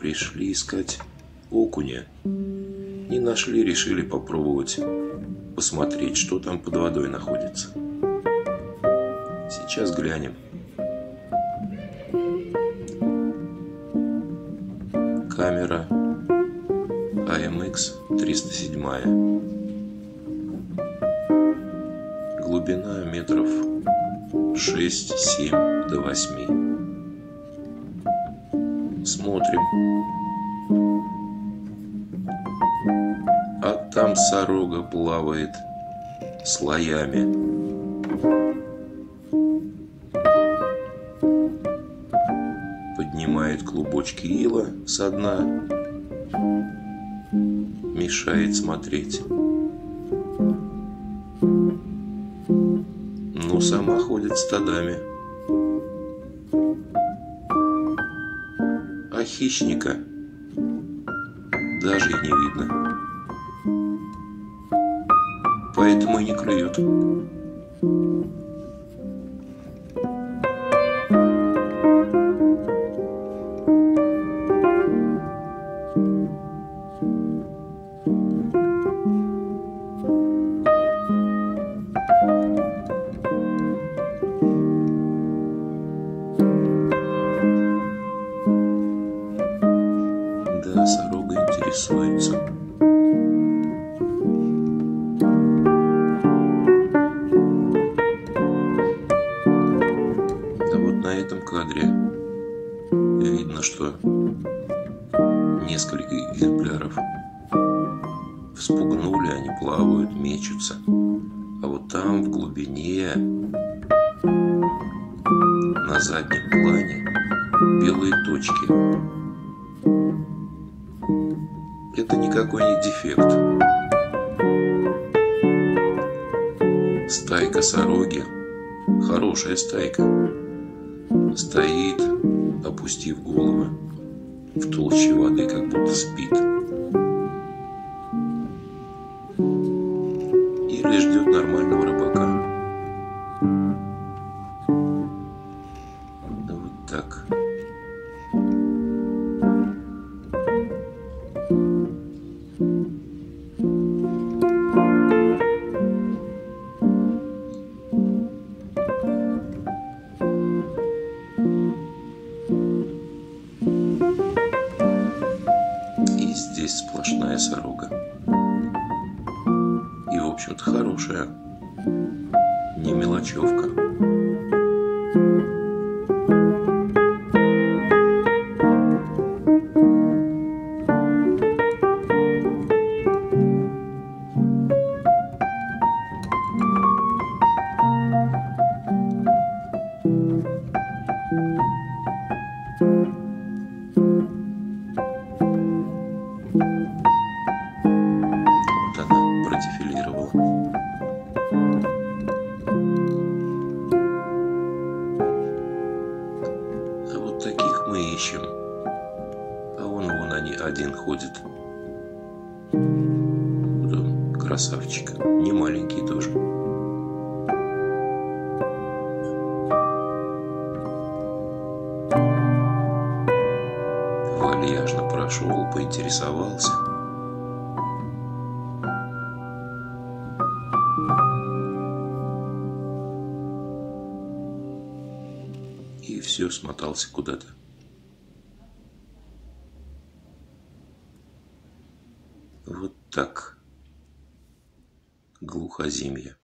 Пришли искать окуня. Не нашли, решили попробовать посмотреть, что там под водой находится. Сейчас глянем. Камера AMX 307. Глубина метров 6-7 до 8. Смотрим. А там сорога плавает слоями. Поднимает клубочки ила со дна. Мешает смотреть. Но сама ходит стадами. Хищника даже и не видно. Поэтому и не клюют. Да, сорога интересуется. А вот на этом кадре видно, что несколько экземпляров вспугнули, они плавают, мечутся. А вот там, в глубине, на заднем плане, белые точки. Это никакой не дефект. Стайка сороги, хорошая стайка, стоит, опустив головы в толще воды, как будто спит. Или ждет нормального рыбака. Да вот так. Здесь сплошная сорога. И, в общем-то, хорошая. Не мелочевка. Мы ищем. А вон, вон они, один ходит. Вот он, красавчик. Не маленький тоже. Вальяжно прошел, поинтересовался. И все, смотался куда-то. Вот так. Глухозимье.